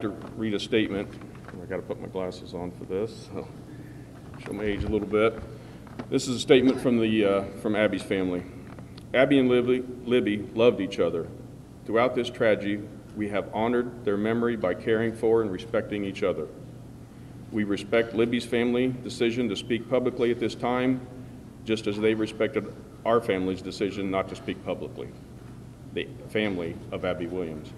to read a statement. I got to put my glasses on for this, so show my age a little bit. This is a statement from the, uh, from Abby's family. Abby and Libby, Libby loved each other. Throughout this tragedy, we have honored their memory by caring for and respecting each other. We respect Libby's family decision to speak publicly at this time, just as they respected our family's decision not to speak publicly. The family of Abby Williams.